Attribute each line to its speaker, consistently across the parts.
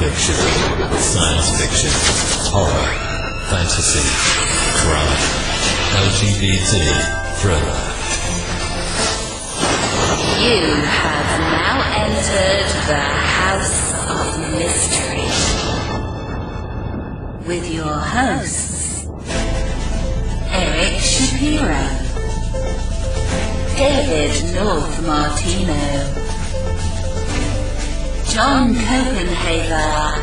Speaker 1: fiction, science fiction, horror, fantasy, crime, LGBT, thriller.
Speaker 2: You have now entered the House of Mystery with your hosts, Eric Shapiro, David North Martino, John Copenhaver,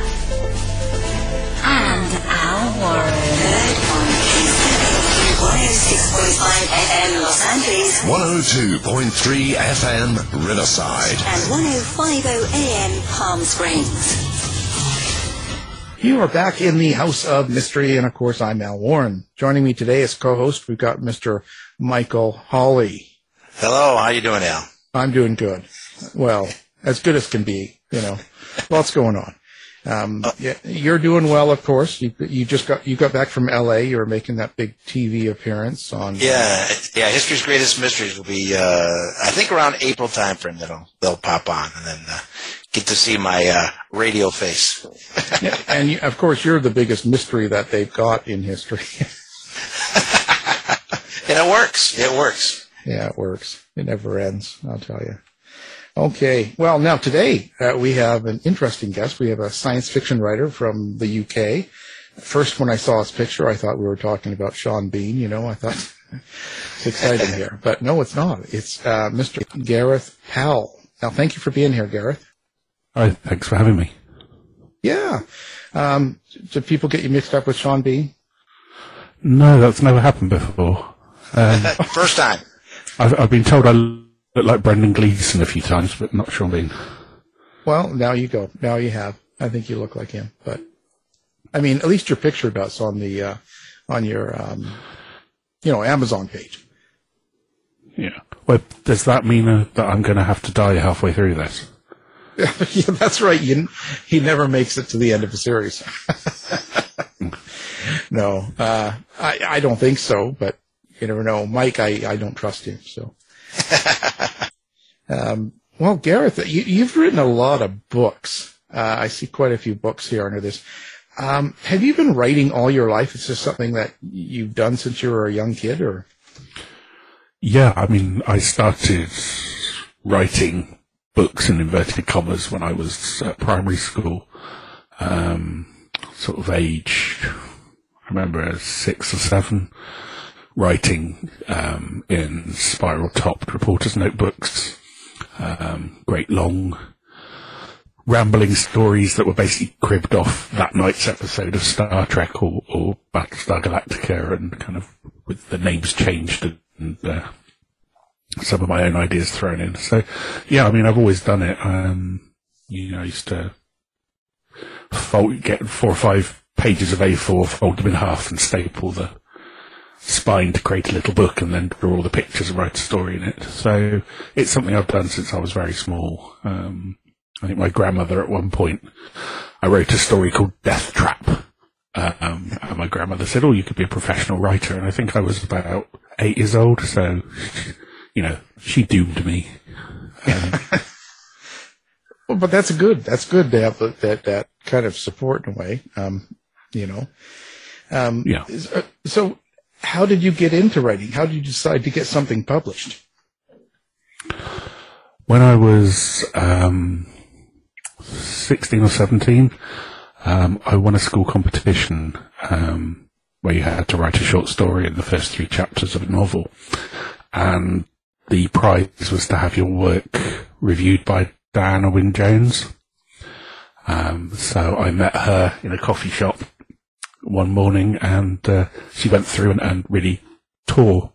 Speaker 2: and Al Warren. Heard on KCBQ 106.5 FM Los Angeles
Speaker 3: 102.3 FM Riverside.
Speaker 2: and 105.0 AM Palm Springs.
Speaker 4: You are back in the House of Mystery, and of course, I'm Al Warren. Joining me today as co-host, we've got Mr. Michael Hawley.
Speaker 5: Hello, how are you doing, Al?
Speaker 4: I'm doing good. Well, as good as can be, you know. Lots going on. Um, yeah, you're doing well, of course. You, you just got you got back from L.A. You were making that big TV appearance on.
Speaker 5: Yeah, yeah. History's greatest mysteries will be, uh, I think, around April time frame. That'll they'll pop on, and then uh, get to see my uh, radio face.
Speaker 4: Yeah, and you, of course, you're the biggest mystery that they've got in history.
Speaker 5: and it works. It works.
Speaker 4: Yeah, it works. It never ends, I'll tell you. Okay. Well, now today uh, we have an interesting guest. We have a science fiction writer from the UK. First, when I saw his picture, I thought we were talking about Sean Bean. You know, I thought it's exciting here, but no, it's not. It's uh, Mr. Gareth Powell. Now, thank you for being here, Gareth.
Speaker 6: Hi, thanks for having me.
Speaker 4: Yeah. Um, do people get you mixed up with Sean Bean?
Speaker 6: No, that's never happened before. Um,
Speaker 5: First time.
Speaker 6: I've, I've been told I look like Brendan Gleeson a few times, but not Sean Bean.
Speaker 4: Well, now you go. Now you have. I think you look like him, but I mean, at least your picture does on the uh, on your um, you know Amazon page.
Speaker 6: Yeah. Well, does that mean uh, that I'm going to have to die halfway through this?
Speaker 4: yeah, that's right. You, he never makes it to the end of a series. no, uh, I, I don't think so, but you never know. Mike, I, I don't trust him. So, um, well, Gareth, you, you've written a lot of books. Uh, I see quite a few books here under this. Um, have you been writing all your life? Is this something that you've done since you were a young kid, or?
Speaker 6: Yeah, I mean, I started writing books in inverted commas when I was at primary school. Um, sort of age, I remember six or seven, writing um, in spiral topped reporters' notebooks, um, great long rambling stories that were basically cribbed off that night's episode of Star Trek or, or Battlestar Galactica and kind of with the names changed and, uh, some of my own ideas thrown in. So, yeah, I mean, I've always done it. Um, you know, I used to fold, get four or five pages of A4, fold them in half and staple the spine to create a little book and then draw all the pictures and write a story in it. So it's something I've done since I was very small. Um, I think my grandmother at one point, I wrote a story called Death Trap. Um, and my grandmother said, "Oh, you could be a professional writer." And I think I was about eight years old, so you know, she doomed me. Um,
Speaker 4: Well, but that's a good. That's good to have that that, that kind of support in a way. Um, you know. Um,
Speaker 6: Yeah.
Speaker 4: uh, So, how did you get into writing? How did you decide to get something published?
Speaker 6: when I was um, 16 or 17, um, I won a school competition um, where you had to write a short story in the first three chapters of a novel. And the prize was to have your work reviewed by Diana Wynne Jones. Um, so I met her in a coffee shop one morning and uh, she went through and, and really tore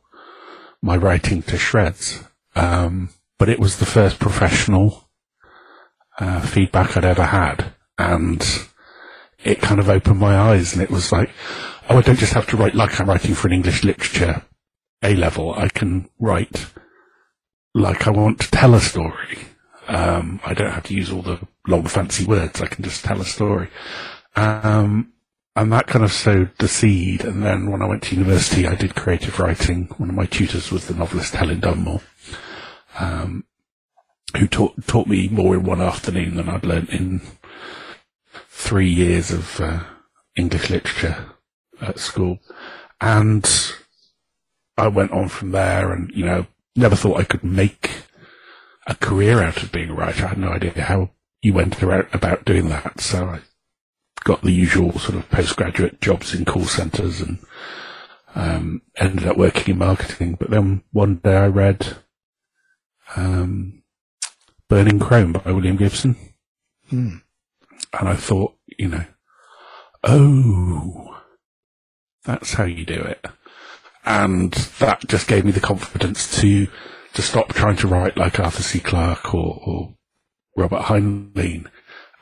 Speaker 6: my writing to shreds. Um, but it was the first professional uh, feedback I'd ever had, and it kind of opened my eyes. And it was like, oh, I don't just have to write like I'm writing for an English literature A level. I can write like I want to tell a story. Um, I don't have to use all the long fancy words. I can just tell a story. Um, and that kind of sowed the seed. And then when I went to university, I did creative writing. One of my tutors was the novelist Helen Dunmore who taught taught me more in one afternoon than I'd learnt in three years of uh, English literature at school, and I went on from there, and you know, never thought I could make a career out of being a writer. I had no idea how you went about doing that, so I got the usual sort of postgraduate jobs in call centres and um, ended up working in marketing. But then one day I read um, Burning Chrome by William Gibson.
Speaker 4: Hmm.
Speaker 6: And I thought, you know, oh, that's how you do it. And that just gave me the confidence to, to stop trying to write like Arthur C. Clarke or, or Robert Heinlein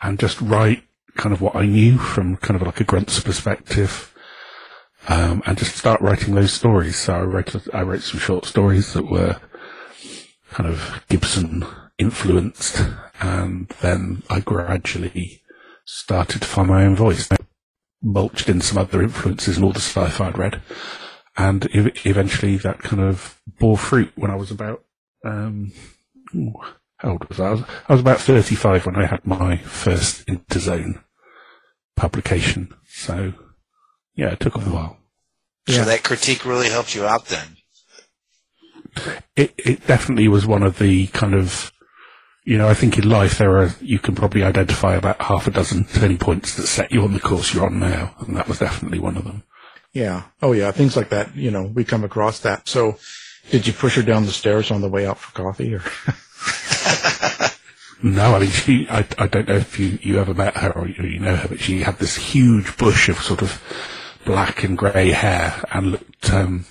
Speaker 6: and just write kind of what I knew from kind of like a grunt's perspective. Um, and just start writing those stories. So I wrote, I wrote some short stories that were kind of Gibson influenced, and then I gradually started to find my own voice. I mulched in some other influences and all the sci-fi I'd read, and ev- eventually that kind of bore fruit when I was about um, ooh, how old was I? I was, about thirty-five when I had my first Interzone publication. So yeah, it took a while.
Speaker 4: Yeah.
Speaker 5: So that critique really helped you out then.
Speaker 6: it, it definitely was one of the kind of, you know, I think in life there are, you can probably identify about half a dozen turning points that set you on the course you're on now. And that was definitely one of them.
Speaker 4: Yeah. Oh, yeah. Things like that. You know, we come across that. So, did you push her down the stairs on the way out for coffee, or?
Speaker 6: No, I mean, she, I, I don't know if you, you ever met her or you, you know her, but she had this huge bush of sort of black and grey hair and looked, um,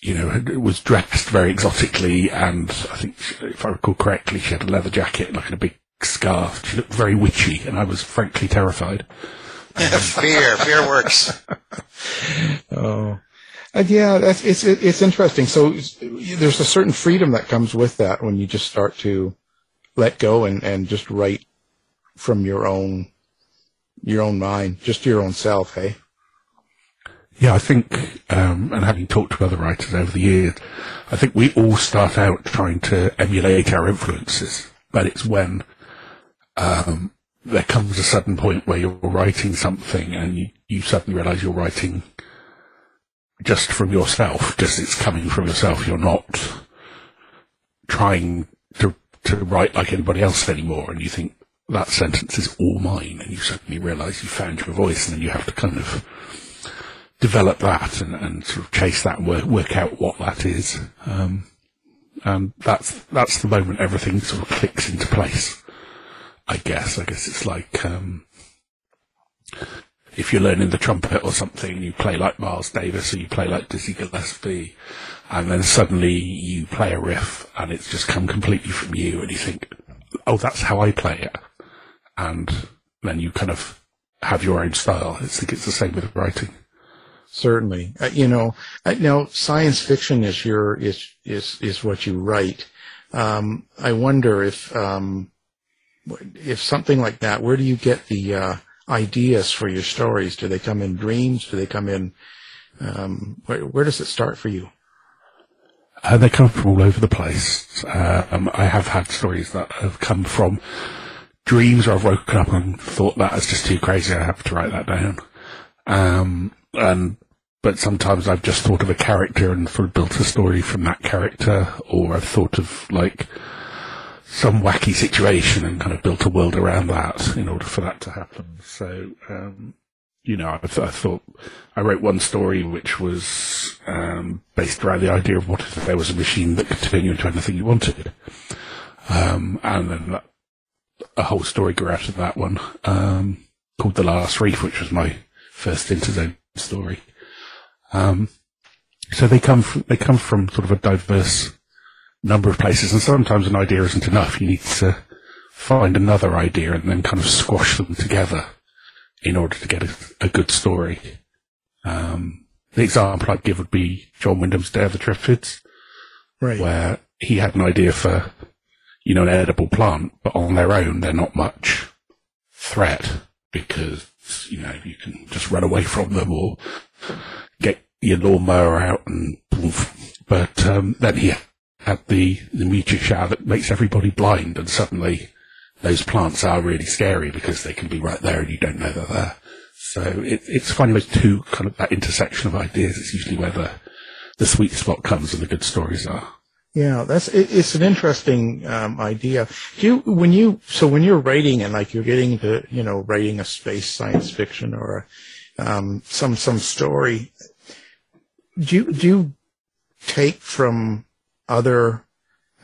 Speaker 6: you know, was dressed very exotically and I think, if I recall correctly, she had a leather jacket and like a big scarf. She looked very witchy and I was frankly terrified.
Speaker 5: fear, fear works.
Speaker 4: Oh, and yeah, that's it's it's interesting. So there's a certain freedom that comes with that when you just start to let go and and just write from your own your own mind, just your own self. Hey,
Speaker 6: Yeah, I think, um, and having talked to other writers over the years, I think we all start out trying to emulate our influences, but it's when um, there comes a sudden point where you're writing something and you, you suddenly realise you're writing just from yourself, just it's coming from yourself. You're not trying to to write like anybody else anymore, and you think that sentence is all mine, and you suddenly realise you found your voice, and then you have to kind of develop that and, and sort of chase that and work, work out what that is. Um, and that's, that's the moment everything sort of clicks into place. I guess, I guess it's like, um, if you're learning the trumpet or something, you play like Miles Davis or you play like Dizzy Gillespie, and then suddenly you play a riff and it's just come completely from you and you think, oh, that's how I play it. And then you kind of have your own style. I think it's the same with writing.
Speaker 4: certainly. Uh, you know, uh, now science fiction is your is is is what you write. Um, I wonder if um, if something like that. Where do you get the uh, ideas for your stories? Do they come in dreams? Do they come in? Um, where, where does it start for you?
Speaker 6: Uh, they come from all over the place. Uh, um, I have had stories that have come from dreams where I've woken up and thought that is just too crazy. I have to write that down. Um, and but sometimes I've just thought of a character and sort of built a story from that character, or I've thought of like some wacky situation and kind of built a world around that in order for that to happen. So, um, you know, I, I thought I wrote one story which was um, based around the idea of what if there was a machine that could turn you into anything you wanted, um, and then that, a whole story grew out of that one um, called The Last Reef, which was my first Interzone story. Um, so they come from, they come from sort of a diverse number of places, and sometimes an idea isn't enough. You need to find another idea and then kind of squash them together in order to get a, a good story. Um, the example I'd give would be John Wyndham's Day of the Triffids,
Speaker 4: Right.
Speaker 6: where he had an idea for, you know, an edible plant, but on their own, they're not much threat because, you know, you can just run away from them or get your lawnmower out and poof. But, um, then he had the, the meteor shower that makes everybody blind and suddenly those plants are really scary because they can be right there and you don't know they're there. So it, it's finding those two kind of that intersection of ideas is usually where the, the sweet spot comes and the good stories are.
Speaker 4: Yeah, that's it, it's an interesting um, idea. Do you when you so when you're writing and like you're getting into you know writing a space science fiction or um, some some story, do you do you take from other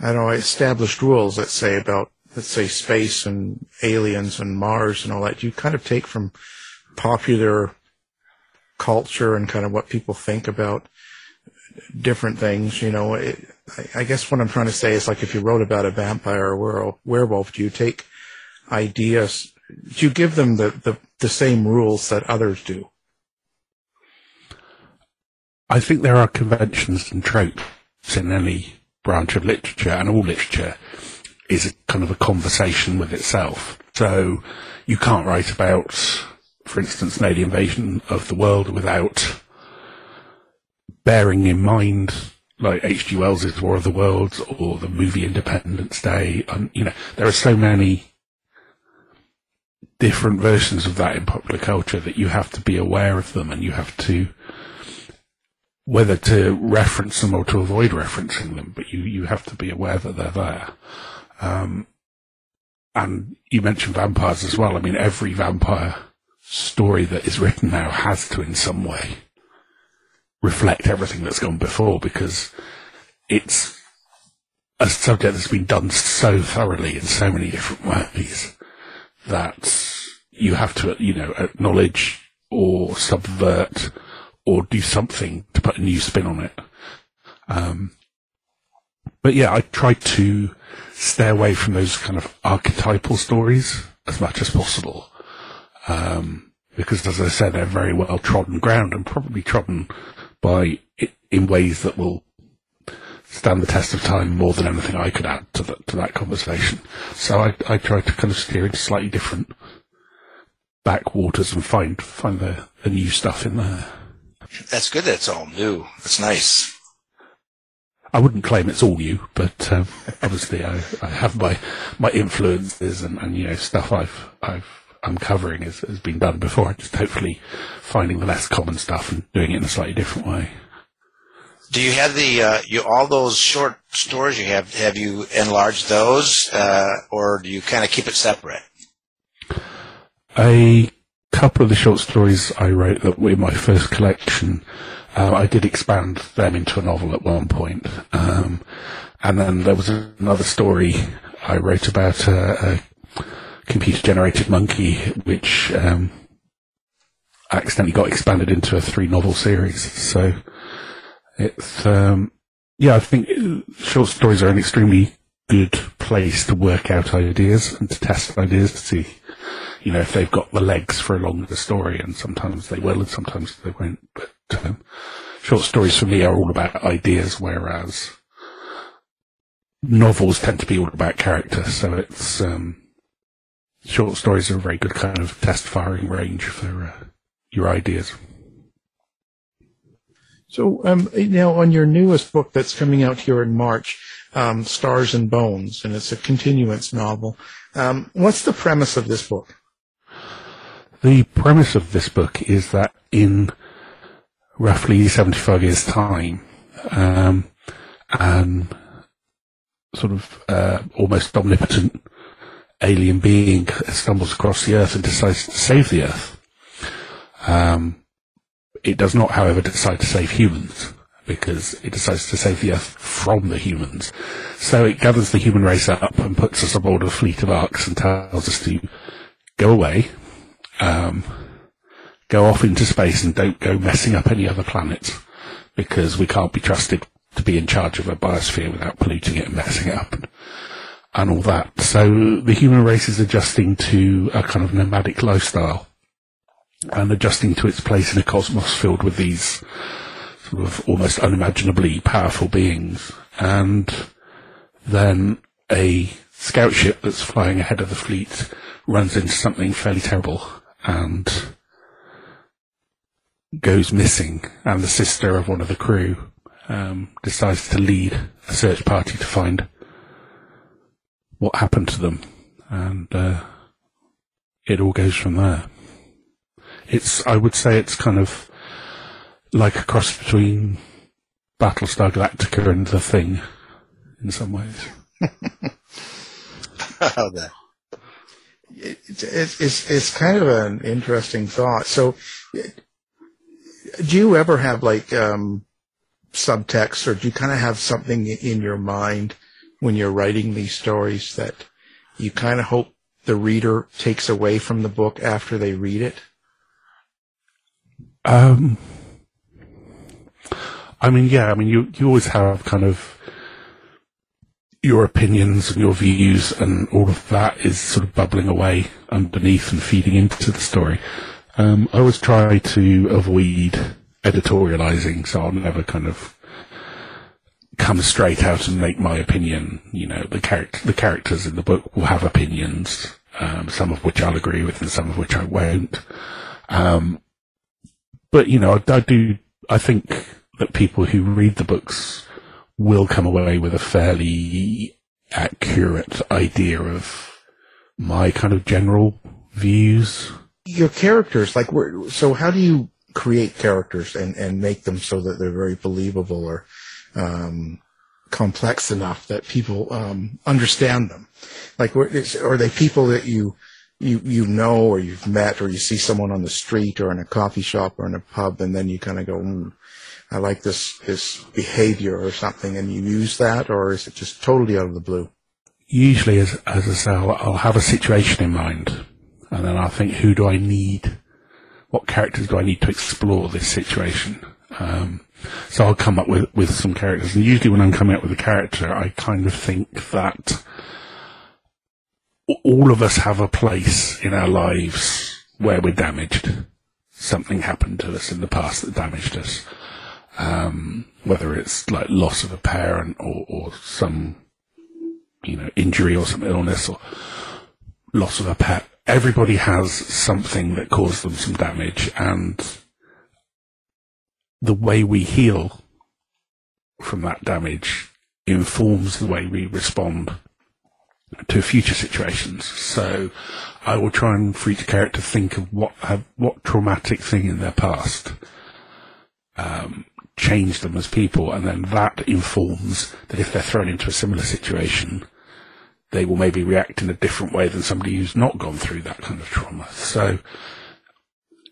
Speaker 4: I don't know established rules, let's say about let's say space and aliens and Mars and all that? Do you kind of take from popular culture and kind of what people think about different things. You know, it, I, I guess what I'm trying to say is like if you wrote about a vampire or werewolf, do you take ideas? Do you give them the, the, the same rules that others do?
Speaker 6: I think there are conventions and tropes in any branch of literature, and all literature is kind of a conversation with itself. So you can't write about, for instance, an alien invasion of the world without bearing in mind like H.G. Wells' War of the Worlds or the movie Independence Day. And, you know, there are so many different versions of that in popular culture that you have to be aware of them and you have to, whether to reference them or to avoid referencing them, but you, you have to be aware that they're there. Um, and you mentioned vampires as well. I mean, every vampire story that is written now has to in some way reflect everything that's gone before because it's a subject that's been done so thoroughly in so many different ways that you have to, you know, acknowledge or subvert or do something to put a new spin on it. Um, but yeah, I tried to stay away from those kind of archetypal stories as much as possible. Um, because as I said, they're very well trodden ground and probably trodden by in ways that will stand the test of time more than anything I could add to, the, to that conversation. So I, I try to kind of steer into slightly different backwaters and find find the, the new stuff in there.
Speaker 5: That's good. That's all new. That's nice.
Speaker 6: I wouldn't claim it's all you, but um, obviously I, I have my my influences and, and you know stuff I've I've I'm covering has, has been done before. Just hopefully finding the less common stuff and doing it in a slightly different way.
Speaker 5: Do you have the uh, you all those short stories you have? Have you enlarged those, uh, or do you kind of keep it separate?
Speaker 6: A couple of the short stories I wrote that were in my first collection, uh, I did expand them into a novel at one point. Um, and then there was another story I wrote about a, a computer generated monkey, which um, accidentally got expanded into a three novel series. So it's um, yeah, I think short stories are an extremely good place to work out ideas and to test ideas to see, you know, if they've got the legs for a longer story. And sometimes they will, and sometimes they won't. But short stories for me are all about ideas, whereas novels tend to be all about character. So it's um, short stories are a very good kind of test firing range for uh, your ideas.
Speaker 4: So um, now, on your newest book that's coming out here in March, um, Stars and Bones, and it's a continuance novel. Um, what's the premise of this book?
Speaker 6: The premise of this book is that in roughly 75 years' time, um, an sort of uh, almost omnipotent alien being stumbles across the Earth and decides to save the Earth. Um, it does not, however, decide to save humans because it decides to save the Earth from the humans. So it gathers the human race up and puts us aboard a fleet of arks and tells us to go away, um, go off into space and don't go messing up any other planets because we can't be trusted to be in charge of a biosphere without polluting it and messing it up and all that. So the human race is adjusting to a kind of nomadic lifestyle and adjusting to its place in a cosmos filled with these sort of almost unimaginably powerful beings. And then a scout ship that's flying ahead of the fleet runs into something fairly terrible and goes missing. And the sister of one of the crew um, decides to lead a search party to find what happened to them. and uh, it all goes from there. It's, I would say, it's kind of like a cross between Battlestar Galactica and The Thing, in some ways.
Speaker 5: Oh,
Speaker 4: It's, it's, it's, it's kind of an interesting thought. So, do you ever have like um, subtext, or do you kind of have something in your mind when you're writing these stories that you kind of hope the reader takes away from the book after they read it?
Speaker 6: Um, I mean, yeah, I mean, you, you always have kind of your opinions and your views and all of that is sort of bubbling away underneath and feeding into the story. Um, I always try to avoid editorializing, so I'll never kind of come straight out and make my opinion. You know, the character, the characters in the book will have opinions, um, some of which I'll agree with and some of which I won't. Um, but you know, I, I do. I think that people who read the books will come away with a fairly accurate idea of my kind of general views.
Speaker 4: Your characters, like, so how do you create characters and, and make them so that they're very believable or um, complex enough that people um, understand them? Like, are they people that you you you know or you've met or you see someone on the street or in a coffee shop or in a pub and then you kind of go, mm, I like this this behavior or something, and you use that, or is it just totally out of the blue?
Speaker 6: Usually, as, as I say, I'll, I'll have a situation in mind, and then I'll think, who do I need? What characters do I need to explore this situation? Um, so I'll come up with, with some characters. And usually when I'm coming up with a character, I kind of think that all of us have a place in our lives where we're damaged. Something happened to us in the past that damaged us. Um, whether it's like loss of a parent or, or some, you know, injury or some illness or loss of a pet. Everybody has something that caused them some damage and the way we heal from that damage informs the way we respond to future situations. So I will try and for each character think of what have, what traumatic thing in their past um, changed them as people, and then that informs that if they're thrown into a similar situation, they will maybe react in a different way than somebody who's not gone through that kind of trauma. So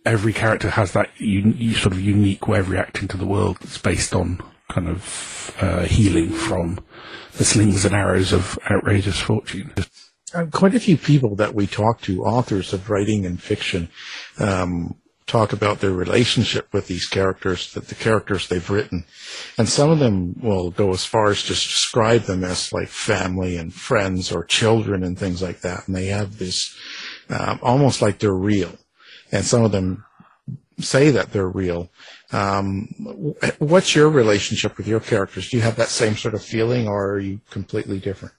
Speaker 6: every character has that un- sort of unique way of reacting to the world that's based on kind of uh, healing from the slings and arrows of outrageous fortune.
Speaker 4: Uh, quite a few people that we talk to, authors of writing and fiction, um, talk about their relationship with these characters, that the characters they've written, and some of them will go as far as to describe them as like family and friends or children and things like that, and they have this um, almost like they're real, and some of them say that they're real. Um, what's your relationship with your characters? Do you have that same sort of feeling, or are you completely different?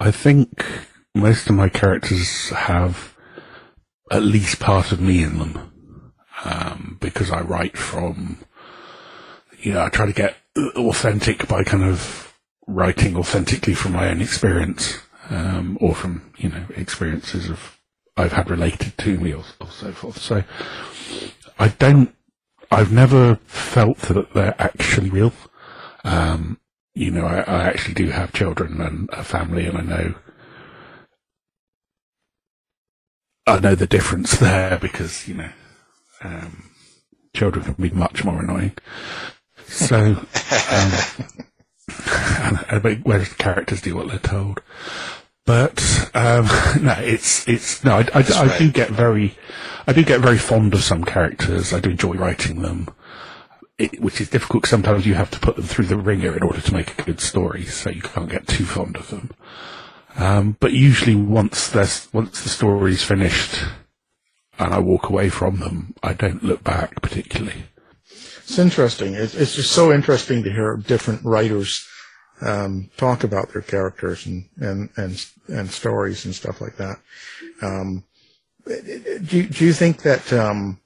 Speaker 6: I think most of my characters have at least part of me in them, um, because I write from, you know, I try to get authentic by kind of writing authentically from my own experience, um, or from, you know, experiences of I've had related to me or, or so forth. So I don't, I've never felt that they're actually real. Um, you know, I, I actually do have children and a family and I know I know the difference there because, you know, um, children can be much more annoying. So, um, and, and characters do what they're told. But um, no, it's it's no. I, I, I
Speaker 5: right.
Speaker 6: do get very, I do get very fond of some characters. I do enjoy writing them, it, which is difficult. sometimes you have to put them through the wringer in order to make a good story, so you can't get too fond of them. Um, but usually, once there's once the story's finished, and I walk away from them, I don't look back particularly.
Speaker 4: It's interesting. It's, it's just so interesting to hear different writers um, talk about their characters and, and, and, and stories and stuff like that. Um, do, you- do you think that um,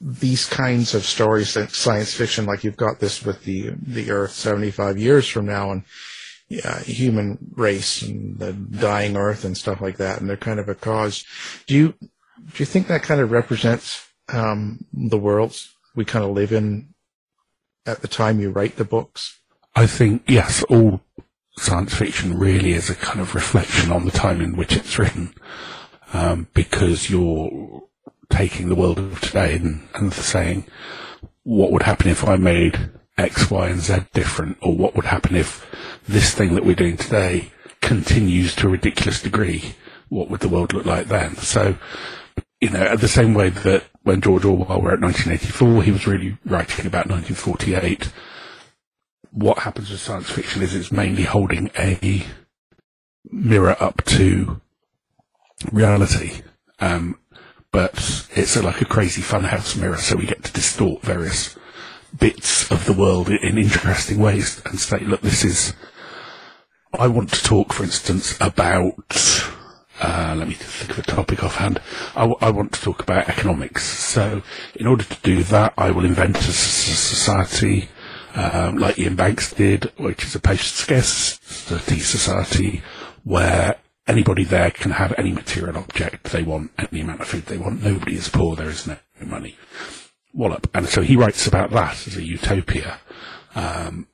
Speaker 4: these kinds of stories, like science fiction, like you've got this with the the Earth 75 years from now, and human race and the dying Earth and stuff like that, and they're kind of a cause. Do you do you think that kind of represents um, the worlds we kind of live in at the time you write the books?
Speaker 6: I think, yes, all science fiction really is a kind of reflection on the time in which it's written, um, because you're taking the world of today and, and saying, what would happen if I made X, Y, and Z different, or what would happen if this thing that we're doing today continues to a ridiculous degree? What would the world look like then? So, you know, at the same way that when George Orwell wrote 1984, he was really writing about 1948. What happens with science fiction is it's mainly holding a mirror up to reality. Um, but it's a, like a crazy funhouse mirror, so we get to distort various bits of the world in, in interesting ways and say, look, this is. I want to talk, for instance, about. Uh, let me think of a topic offhand. I, w- I want to talk about economics. So, in order to do that, I will invent a s- society um, like Iain Banks did, which is a post-scarcity society where anybody there can have any material object they want, any amount of food they want. Nobody is poor. There is no money. Wallop. And so he writes about that as a utopia, um,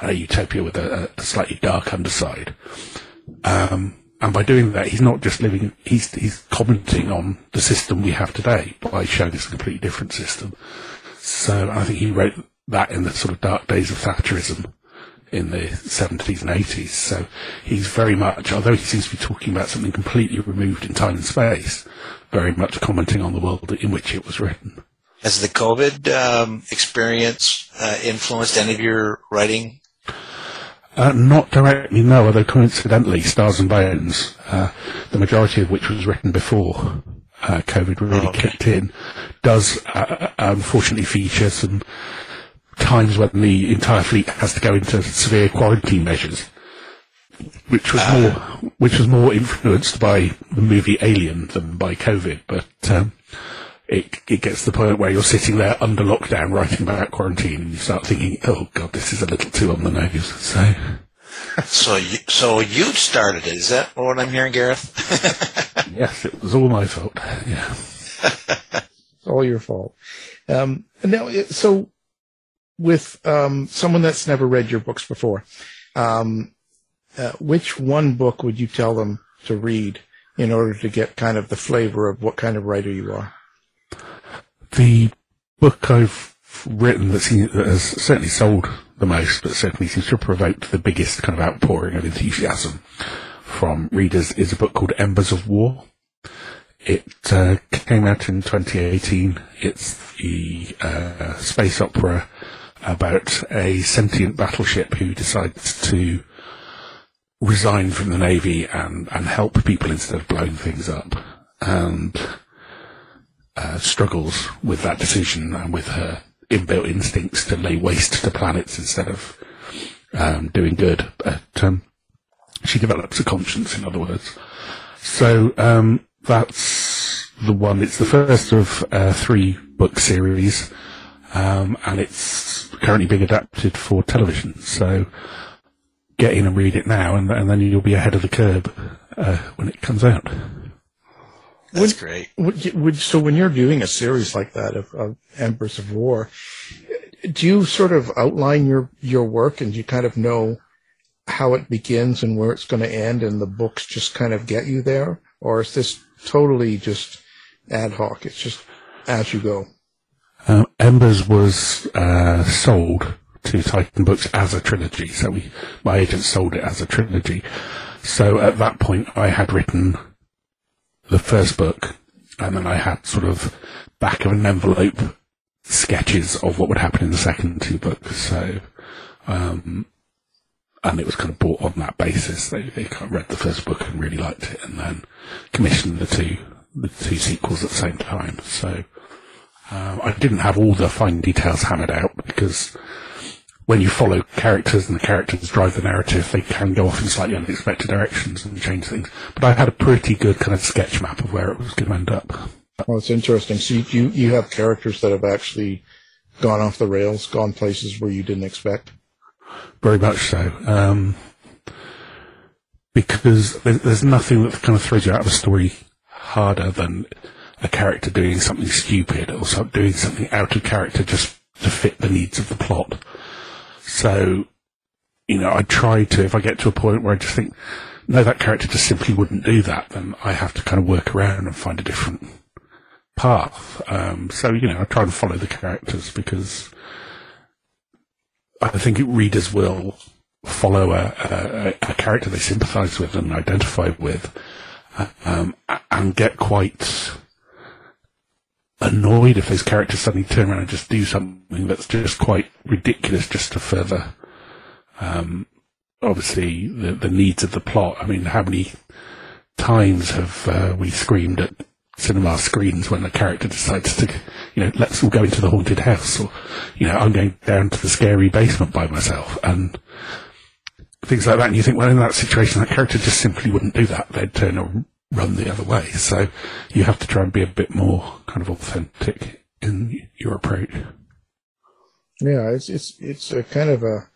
Speaker 6: a utopia with a, a slightly dark underside. Um, and by doing that, he's not just living, he's, he's commenting on the system we have today by showing us a completely different system. So I think he wrote that in the sort of dark days of Thatcherism in the 70s and 80s. So he's very much, although he seems to be talking about something completely removed in time and space, very much commenting on the world in which it was written.
Speaker 5: Has the COVID um, experience uh, influenced any of your writing?
Speaker 6: Uh, not directly, no, although coincidentally, Stars and Bones, uh, the majority of which was written before uh, COVID really
Speaker 5: Oh, okay.
Speaker 6: kicked in, does uh, unfortunately feature some times when the entire fleet has to go into severe quarantine measures, which was more which was more influenced by the movie Alien than by COVID. But um, it it gets to the point where you're sitting there under lockdown writing about quarantine, and you start thinking, "Oh God, this is a little too on the nose." So.
Speaker 5: So you, so you started it. Is that what I'm hearing, Gareth?
Speaker 6: Yes, it was all my fault. Yeah.
Speaker 4: It's all your fault. Um, now, so with um, someone that's never read your books before, um, uh, which one book would you tell them to read in order to get kind of the flavor of what kind of writer you are?
Speaker 6: The book I've written that, seems, that has certainly sold the most, but certainly seems to have provoked the biggest kind of outpouring of enthusiasm from readers is a book called Embers of War. It uh, came out in 2018. It's the uh, space opera about a sentient battleship who decides to resign from the navy and, and help people instead of blowing things up, and uh, struggles with that decision and with her inbuilt instincts to lay waste to planets instead of um, doing good. But um, she develops a conscience, in other words. So um, that's the one. It's the first of uh, three book series, um, and it's currently being adapted for television. So get in and read it now, and, and then you'll be ahead of the curve uh, when it comes out.
Speaker 5: That's great.
Speaker 4: Would, would, so when you're doing a series like that of, of Embers of War, do you sort of outline your, your work and you kind of know how it begins and where it's going to end and the books just kind of get you there? Or is this totally just ad hoc? It's just as you go.
Speaker 6: Um, Embers was uh, sold to Titan Books as a trilogy, so we, my agent sold it as a trilogy. So at that point, I had written the first book, and then I had sort of back of an envelope sketches of what would happen in the second two books. So, um, and it was kind of bought on that basis. They, they kind of read the first book and really liked it, and then commissioned the two the two sequels at the same time. So. Um, I didn't have all the fine details hammered out because when you follow characters and the characters drive the narrative, they can go off in slightly unexpected directions and change things. But I had a pretty good kind of sketch map of where it was going to end up.
Speaker 4: Well, it's interesting. So you, you, you have characters that have actually gone off the rails, gone places where you didn't expect.
Speaker 6: Very much so. Um, because there's, there's nothing that kind of throws you out of a story harder than a character doing something stupid or doing something out of character just to fit the needs of the plot. So, you know, I try to, if I get to a point where I just think, no, that character just simply wouldn't do that, then I have to kind of work around and find a different path. Um, so, you know, I try and follow the characters because I think readers will follow a, a, a character they sympathise with and identify with, um, and get quite annoyed if those characters suddenly turn around and just do something that's just quite ridiculous, just to further, um, obviously the the needs of the plot. I mean, how many times have uh, we screamed at cinema screens when a character decides to, you know, let's all go into the haunted house, or you know, I'm going down to the scary basement by myself, and things like that. And you think, well, in that situation, that character just simply wouldn't do that. They'd turn run the other way. So you have to try and be a bit more kind of authentic in your approach.
Speaker 4: Yeah, it's it's it's a kind of a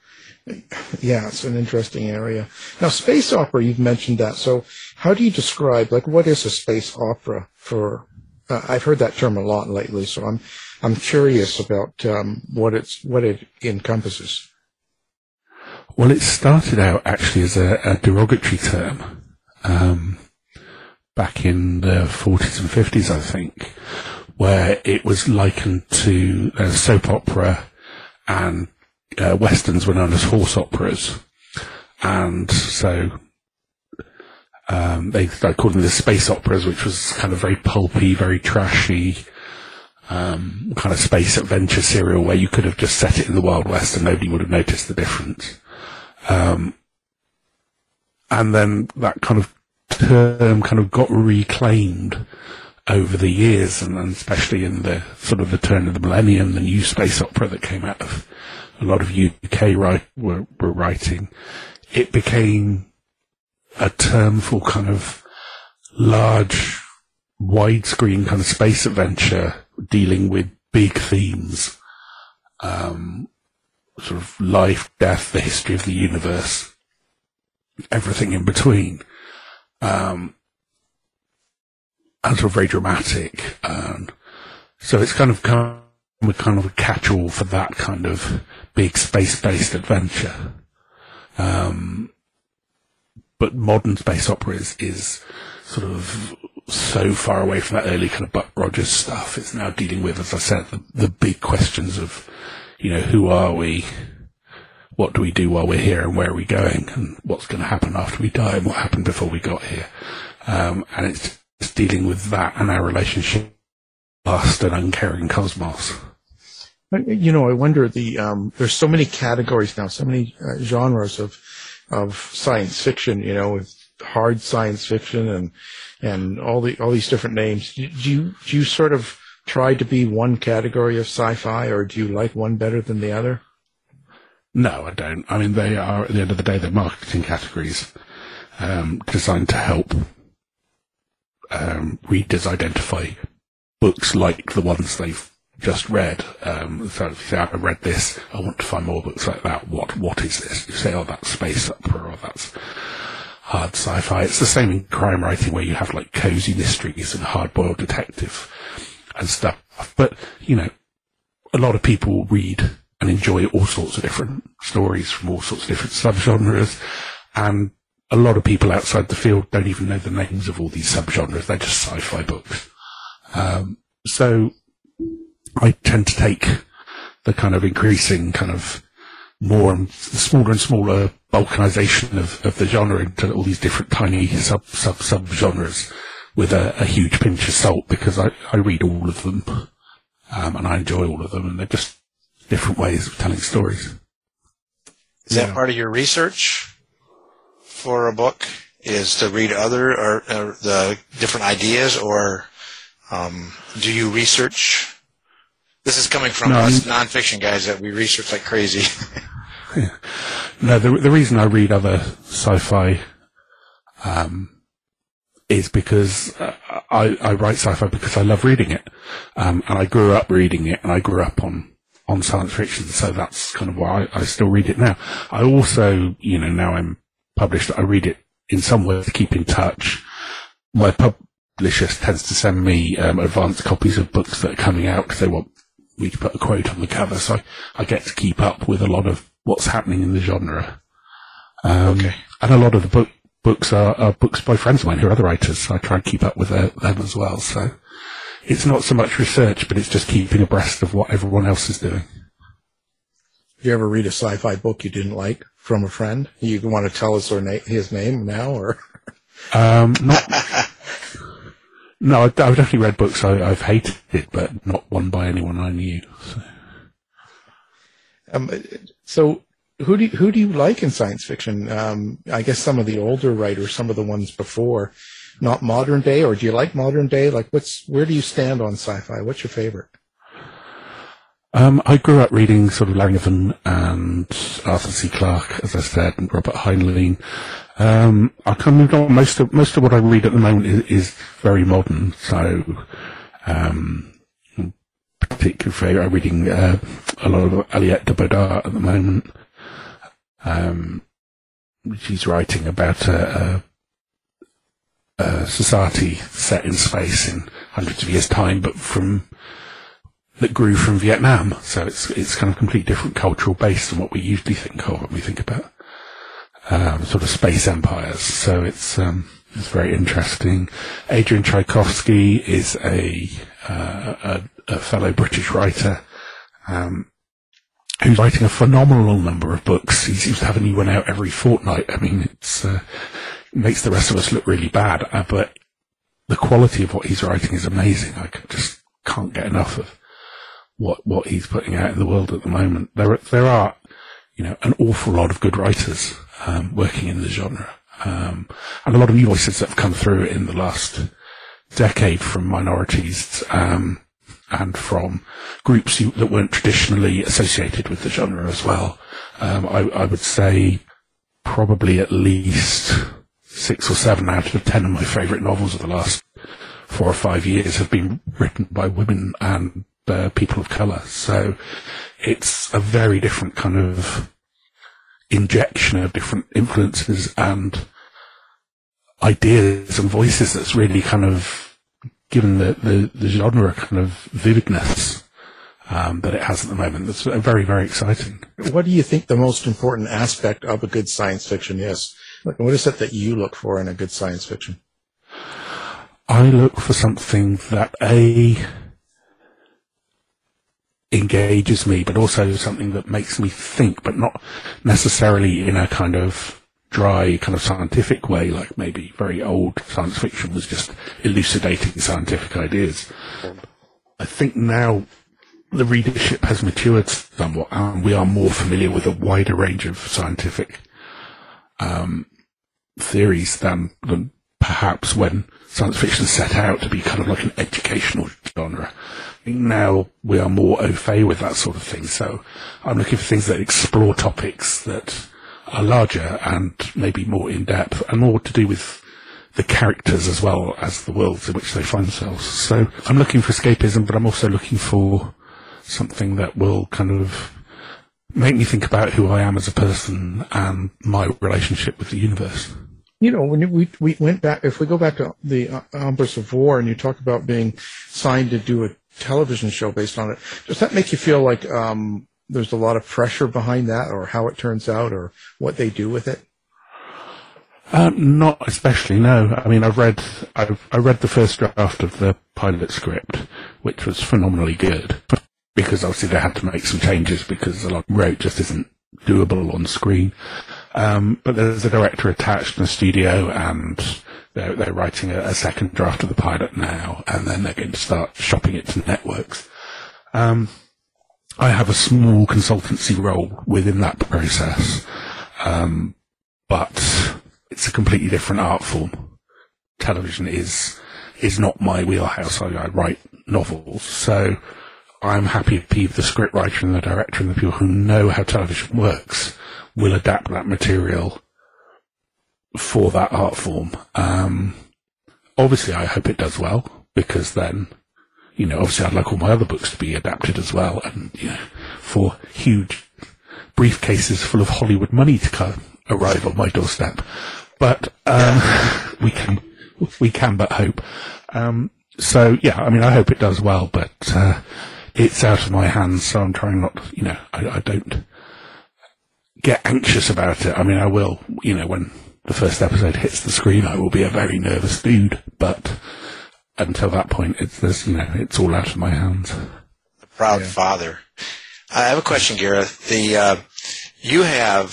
Speaker 4: yeah, it's an interesting area. Now, space opera, you've mentioned that. So, how do you describe like what is a space opera for? Uh, I've heard that term a lot lately, so I'm I'm curious about um, what it's what it encompasses.
Speaker 6: Well, it started out actually as a, a derogatory term um, back in the 40s and 50s, I think, where it was likened to uh, soap opera and uh, westerns were known as horse operas. And so um, they started calling them the space operas, which was kind of very pulpy, very trashy, um, kind of space adventure serial where you could have just set it in the Wild West and nobody would have noticed the difference. Um, and then that kind of term kind of got reclaimed over the years, and, and especially in the sort of the turn of the millennium, the new space opera that came out of a lot of UK write, were, were writing, it became a term for kind of large, widescreen kind of space adventure dealing with big themes. Um, sort of life, death, the history of the universe, everything in between. Um, and sort of very dramatic. And so it's kind of kind of, kind of a catch-all for that kind of big space-based adventure. Um, but modern space opera is, is sort of so far away from that early kind of Buck Rogers stuff. It's now dealing with, as I said, the, the big questions of you know, who are we? What do we do while we're here and where are we going and what's going to happen after we die and what happened before we got here? Um, and it's, it's dealing with that and our relationship vast and uncaring cosmos.
Speaker 4: You know, I wonder the um, there's so many categories now, so many uh, genres of of science fiction. You know, with hard science fiction and and all the all these different names. Do you do you sort of try to be one category of sci-fi, or do you like one better than the other?
Speaker 6: No, I don't. I mean, they are at the end of the day, they're marketing categories um, designed to help um, readers identify books like the ones they've just read. Um, so if you say, I read this, I want to find more books like that. What What is this? You say, oh, that's space opera, or that's hard sci-fi. It's the same in crime writing where you have like cozy mysteries and hard-boiled detective and stuff. But, you know, a lot of people read and enjoy all sorts of different stories from all sorts of different subgenres. And a lot of people outside the field don't even know the names of all these subgenres. They're just sci-fi books. Um, so I tend to take the kind of increasing kind of more and smaller and smaller balkanization of, of the genre into all these different tiny sub sub sub genres with a, a huge pinch of salt because I, I read all of them um, and I enjoy all of them and they're just different ways of telling stories.
Speaker 5: Is that part of your research for a book? Is to read other or, or the different ideas, or um, do you research? This is coming from
Speaker 6: No,
Speaker 5: us
Speaker 6: I'm-
Speaker 5: nonfiction guys that we research like crazy.
Speaker 6: No, the the reason I read other sci-fi um, is because uh, I I write sci-fi because I love reading it, um, and I grew up reading it, and I grew up on on science fiction, so that's kind of why I, I still read it now. I also, you know, now I'm published, I read it in some way to keep in touch. My publisher tends to send me um, advanced copies of books that are coming out because they want me to put a quote on the cover, so I, I get to keep up with a lot of what's happening in the genre. Um,
Speaker 5: Okay.
Speaker 6: And a lot of the book books are, are books by friends of mine who are other writers, so I try and keep up with uh, them as well. So it's not so much research, but it's just keeping abreast of what everyone else is doing.
Speaker 4: Did you ever read a sci-fi book you didn't like from a friend? You want to tell us or na- his name now, or
Speaker 6: Um, not. no, I've I've definitely read books I, I've hated, but not one by anyone I knew. So.
Speaker 4: um, so who do you, who do you like in science fiction? Um, I guess some of the older writers, some of the ones before, not modern day, or do you like modern day? Like, what's where do you stand on sci-fi? What's your favorite?
Speaker 6: Um, I grew up reading sort of Langevin and Arthur C. Clarke, as I said, and Robert Heinlein. Um, I kind of got most of most of what I read at the moment is, is very modern. So, um, particularly I'm reading uh, a lot of Aliette de Bodard at the moment. Um, she's writing about a, a society set in space in hundreds of years' time, but from that grew from Vietnam. So it's it's kind of completely different cultural base than what we usually think of when we think about um, sort of space empires. So it's um, it's very interesting. Adrian Tchaikovsky is a uh, a, a fellow British writer. Um, Who's writing a phenomenal number of books? He seems to have a new one out every fortnight. I mean, it's uh, makes the rest of us look really bad, uh, but the quality of what he's writing is amazing. I just can't get enough of what what he's putting out in the world at the moment. There there are, you know, an awful lot of good writers um, working in the genre, um, and a lot of new voices that have come through in the last decade from minorities um, and from groups that weren't traditionally associated with the genre as well. Um, I, I would say probably at least six or seven out of ten of my favourite novels of the last four or five years have been written by women and uh, people of colour. So it's a very different kind of injection of different influences and ideas and voices that's really kind of given the, the, the genre kind of vividness um, that it has at the moment. That's very, very exciting.
Speaker 4: What do you think the most important aspect of a good science fiction is? What is it that you look for in a good science fiction?
Speaker 6: I look for something that a engages me, but also something that makes me think, but not necessarily in a kind of dry, kind of scientific way, like maybe very old science fiction was just elucidating scientific ideas. I think now the readership has matured somewhat, and we are more familiar with a wider range of scientific um, theories than, than perhaps when science fiction set out to be kind of like an educational genre. Now we are more au fait with that sort of thing. So I'm looking for things that explore topics that are larger and maybe more in depth and more to do with the characters as well as the worlds in which they find themselves. So I'm looking for escapism, but I'm also looking for something that will kind of make me think about who I am as a person and my relationship with the universe.
Speaker 4: You know, when we we went back, if we go back to the uh, of War, and you talk about being signed to do a television show based on it, does that make you feel like um, there's a lot of pressure behind that, or how it turns out, or what they do with it?
Speaker 6: Um, not especially, no. I mean, I've read, I've, I read the first draft of the pilot script, which was phenomenally good, because obviously they had to make some changes because a lot of wrote just isn't doable on screen. Um, but there's a director attached in the studio and they're, they're writing a, a second draft of the pilot now and then they're going to start shopping it to networks. Um, I have a small consultancy role within that process. Um, but it's a completely different art form. Television is is not my wheelhouse. I, I write novels, so I'm happy the scriptwriter and the director and the people who know how television works will adapt that material for that art form. Um, obviously, I hope it does well because then, you know, obviously I'd like all my other books to be adapted as well, and you know, for huge briefcases full of Hollywood money to come arrive on my doorstep. but um, we can we can but hope. Um, so yeah, I mean, I hope it does well, but uh, it's out of my hands, so I'm trying not. You know, I, I don't get anxious about it. I mean, I will. You know, when the first episode hits the screen, I will be a very nervous dude, but until that point, it's there's you know, it's all out of my hands.
Speaker 5: The proud father. I have a question, Gareth. The uh, you have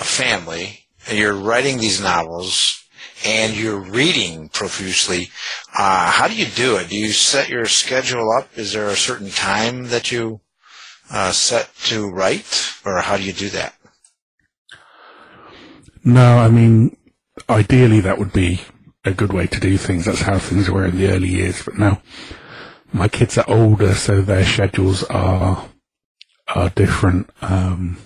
Speaker 5: a family, and you're writing these novels, and you're reading profusely. Uh, how do you do it? Do you set your schedule up? Is there a certain time that you uh, set to write, or how do you do that?
Speaker 6: No, I mean, ideally that would be a good way to do things. That's how things were in the early years. But now my kids are older, so their schedules are are different. Um,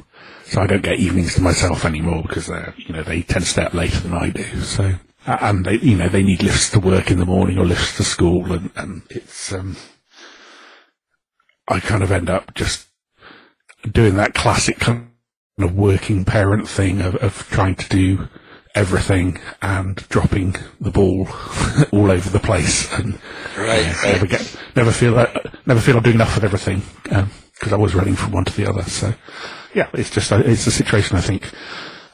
Speaker 6: so I don't get evenings to myself anymore because they you know they tend to stay up later than I do. So and they you know they need lifts to work in the morning or lifts to school, and and it's um, I kind of end up just doing that classic kind of working parent thing of, of trying to do everything and dropping the ball all over the place and
Speaker 5: Right,
Speaker 6: yeah,
Speaker 5: right.
Speaker 6: never get never feel like, never feel I'm doing enough of everything because I was running from one to the other. So yeah, it's just a, it's a situation I think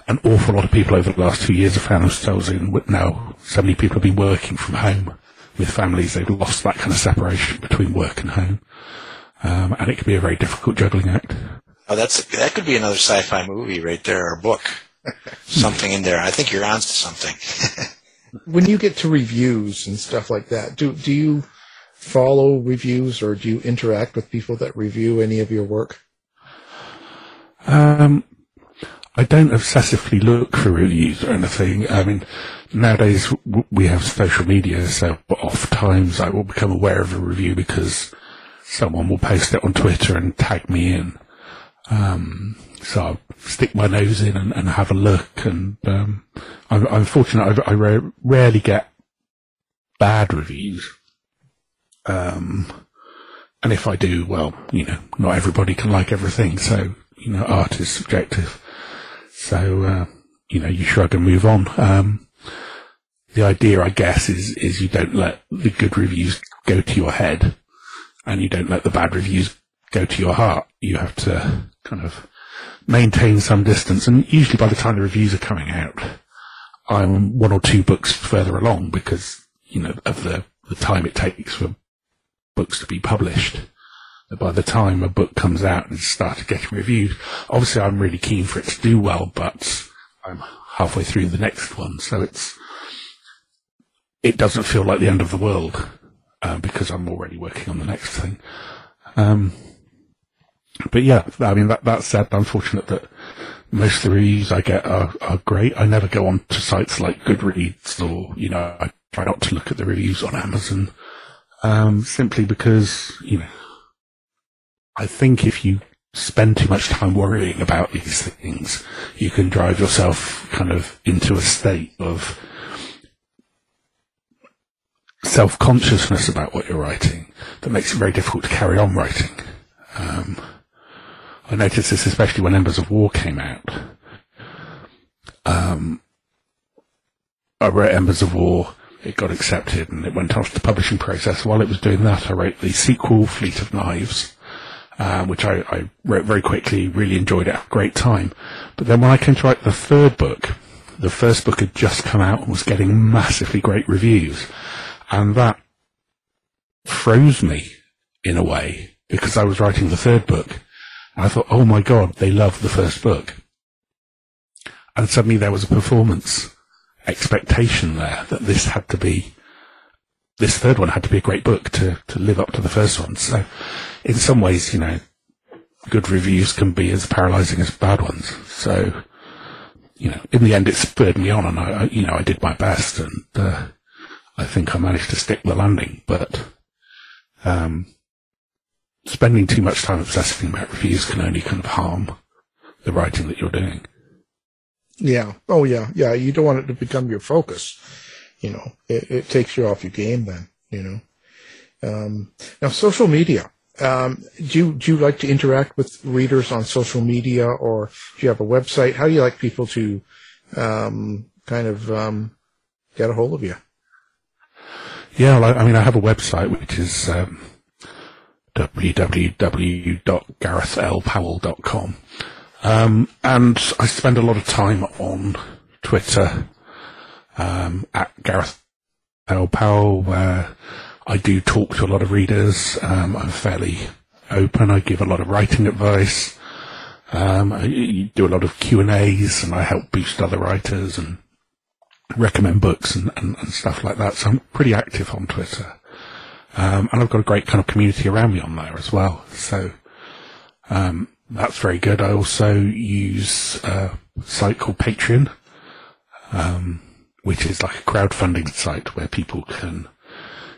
Speaker 6: an awful lot of people over the last two years have found themselves in. Now, so many people have been working from home with families. They've lost that kind of separation between work and home, um, and it can be a very difficult juggling act.
Speaker 5: Oh, that's that could be another sci-fi movie right there, or book. Something in there. I think you're onto something.
Speaker 4: When you get to reviews and stuff like that, do do you follow reviews or do you interact with people that review any of your work?
Speaker 6: Um, I don't obsessively look for reviews or anything. I mean, nowadays we have social media, so oft times I will become aware of a review because someone will post it on Twitter and tag me in. Um, so I'll stick my nose in and, and have a look. And um, I'm, I'm fortunate; I, I ra- rarely get bad reviews. Um, and if I do, well, you know, not everybody can like everything, so you know, art is subjective. So uh, you know, you shrug and move on. Um, the idea, I guess, is is you don't let the good reviews go to your head, and you don't let the bad reviews go to your heart. You have to kind of maintain some distance, and usually by the time the reviews are coming out, I'm one or two books further along because you know of the the time it takes for books to be published. By the time a book comes out and started getting reviewed, obviously I'm really keen for it to do well, but I'm halfway through the next one, so it's it doesn't feel like the end of the world uh, because I'm already working on the next thing. Um, but yeah, I mean that that said, I'm fortunate that most of the reviews I get are, are great. I never go on to sites like Goodreads or you know I try not to look at the reviews on Amazon um, simply because you know I think if you spend too much time worrying about these things, you can drive yourself kind of into a state of self-consciousness about what you're writing that makes it very difficult to carry on writing. Um, I noticed this especially when Embers of War came out. Um, I wrote Embers of War, it got accepted, and it went off the publishing process. While it was doing that, I wrote the sequel, Fleet of Knives, um, which I, I wrote very quickly, really enjoyed it, great time. But then when I came to write the third book, the first book had just come out and was getting massively great reviews. And that froze me in a way because I was writing the third book. And I thought, oh my God, they love the first book. And suddenly there was a performance expectation there that this had to be, this third one had to be a great book to, to live up to the first one. So in some ways, you know, good reviews can be as paralyzing as bad ones. So, you know, in the end it spurred me on and I, you know, I did my best and, uh, I think I managed to stick the landing, but, um, spending too much time obsessing about reviews can only kind of harm the writing that you're doing.
Speaker 4: Yeah. Oh, yeah. Yeah. You don't want it to become your focus. You know, it, it takes you off your game then, you know. Um, now, social media. Um, do you, do you like to interact with readers on social media or do you have a website? How do you like people to, um, kind of um, get a hold of you?
Speaker 6: Yeah, well, I, mean, I have a website which is um, www.garethlpowell.com. Um, and I spend a lot of time on Twitter um, at Gareth L. Powell, where I do talk to a lot of readers. Um, I'm fairly open. I give a lot of writing advice. Um, I do a lot of Q and A's, and I help boost other writers and recommend books and, and, and stuff like that. So I'm pretty active on Twitter. Um, and I've got a great kind of community around me on there as well. So, um, that's very good. I also use a site called Patreon, um, which is like a crowdfunding site where people can,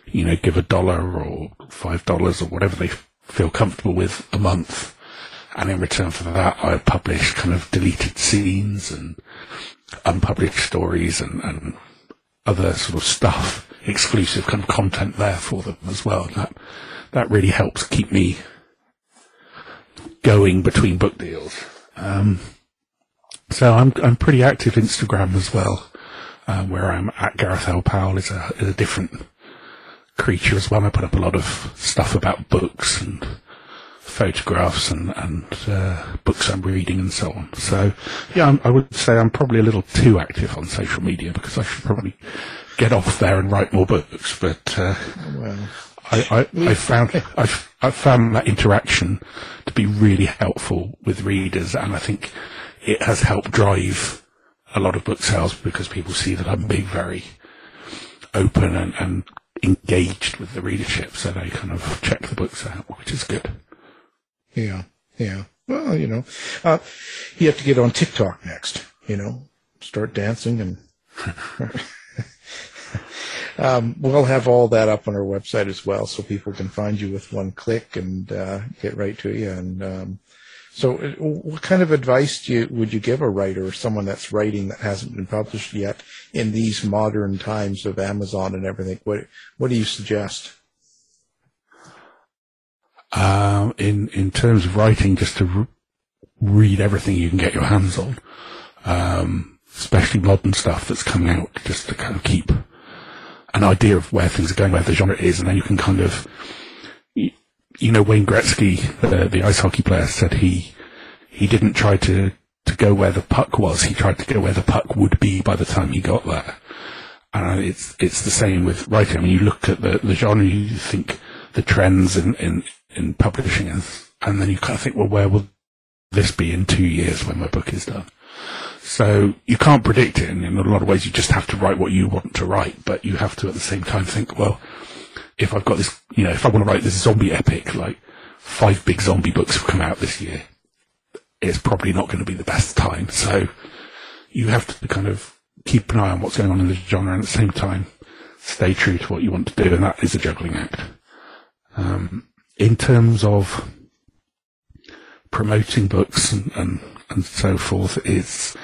Speaker 6: you know, give a dollar or five dollars or whatever they feel comfortable with a month. And in return for that, I publish kind of deleted scenes and unpublished stories and, and other sort of stuff, exclusive kind of content there for them as well. That, that really helps keep me going between book deals. Um, so I'm I'm pretty active Instagram as well, uh, where I'm at Gareth L Powell is a is a different creature as well. I put up a lot of stuff about books and photographs and and uh, books I'm reading and so on. So yeah, I'm, I would say I'm probably a little too active on social media because I should probably get off there and write more books. But uh,
Speaker 4: Well,
Speaker 6: I, I, I found I've, I found that interaction to be really helpful with readers, and I think it has helped drive a lot of book sales because people see that I'm being very open and, and engaged with the readership, so they kind of check the books out, which is good.
Speaker 4: yeah, yeah. Well, you know, uh, you have to get on TikTok next. You know, start dancing and. Um, we'll have all that up on our website as well, so people can find you with one click and uh, get right to you. And um, so, uh, what kind of advice do you, would you give a writer or someone that's writing that hasn't been published yet in these modern times of Amazon and everything? What What do you suggest?
Speaker 6: Um, in in terms of writing, just to re- read everything you can get your hands on, um, especially modern stuff that's coming out, just to kind of keep an idea of where things are going, where the genre is, and then you can kind of, you, know, Wayne Gretzky, the, the ice hockey player, said he he didn't try to to go where the puck was. He tried to go where the puck would be by the time he got there. And it's it's the same with writing. I mean, you look at the, the genre, you think the trends in, in, in publishing, and, and then you kind of think, well, where will this be in two years when my book is done? So you can't predict it, and in a lot of ways, you just have to write what you want to write. But you have to, at the same time, think, well, if I've got this, you know, if I want to write this zombie epic, like five big zombie books have come out this year, it's probably not going to be the best time. So you have to kind of keep an eye on what's going on in the genre, and at the same time, stay true to what you want to do, and that is a juggling act. Um, in terms of promoting books and, and, and so forth, it's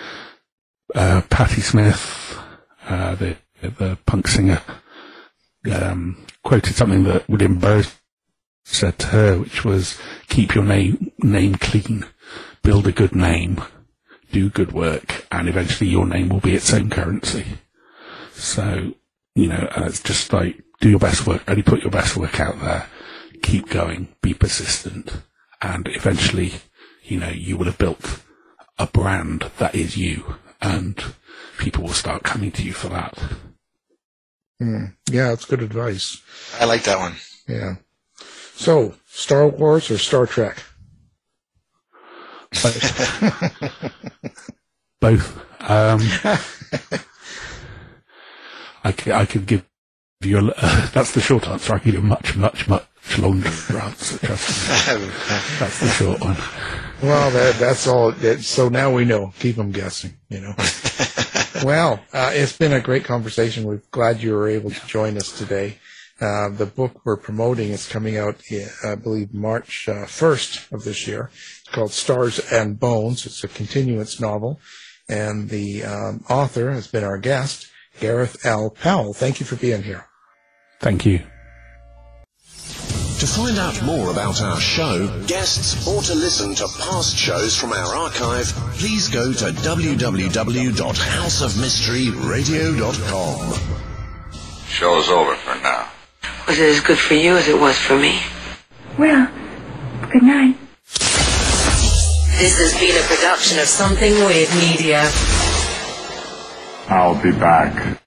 Speaker 6: uh, Patti Smith, uh, the the punk singer, um, quoted something that William Burroughs said to her, which was, "Keep your name name clean, build a good name, do good work, and eventually your name will be its own currency." So, you know, uh, it's just like do your best work, only put your best work out there, keep going, be persistent, and eventually, you know, you will have built a brand that is you, and people will start coming to you for that.
Speaker 4: Hmm. Yeah, it's good advice.
Speaker 5: I like that one.
Speaker 4: Yeah. So, Star Wars or Star Trek?
Speaker 6: Both. Um, I, c- I could give you a, uh, that's the short answer. I could give you a much, much, much longer answer. Trust me. That's the short one.
Speaker 4: Well, that, that's all. That, so now we know. Keep them guessing, you know. Well, uh, it's been a great conversation. We're glad you were able to join us today. Uh, the book we're promoting is coming out, I believe, March uh, 1st of this year. It's called Stars and Bones. It's a continuance novel. And the um, author has been our guest, Gareth L. Powell. Thank you for being here.
Speaker 6: Thank you.
Speaker 3: To find out more about our show, guests, or to listen to past shows from our archive, please go to www.houseofmysteryradio.com.
Speaker 7: Show's over for now.
Speaker 8: Was it as good for you as it was for me?
Speaker 9: Well, good night.
Speaker 2: This has been a production of Something Weird Media.
Speaker 7: I'll be back.